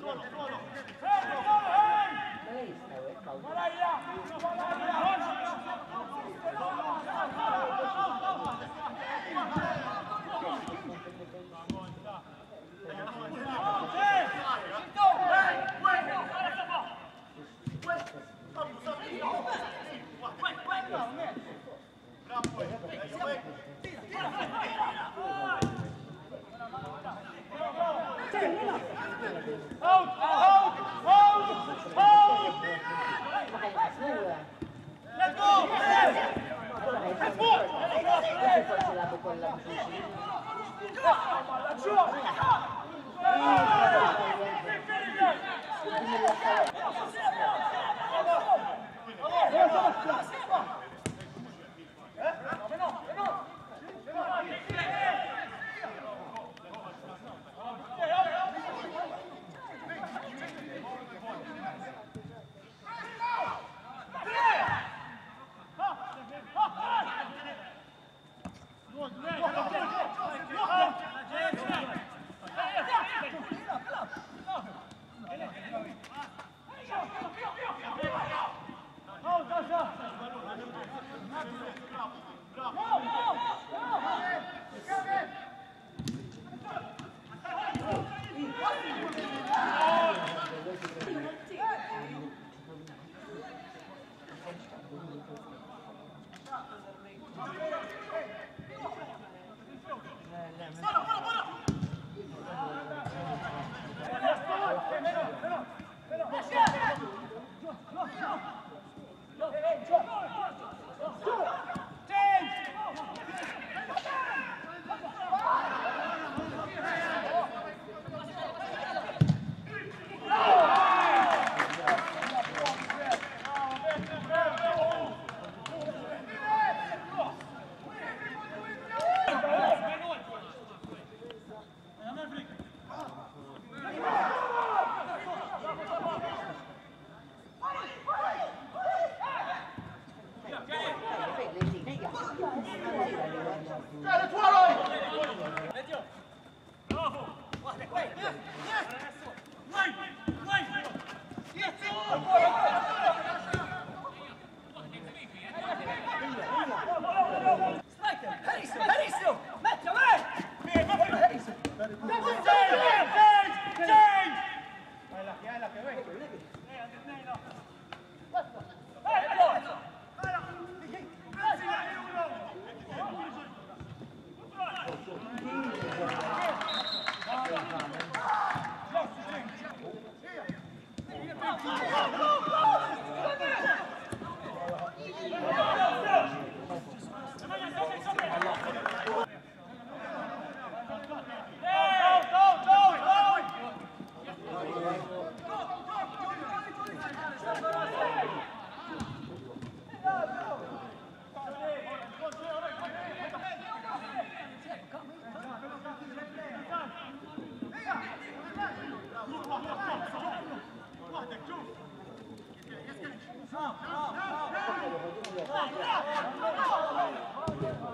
坐坐坐坐哎坐好了哎王大爷 Go! Давай, давай! Oh, yeah.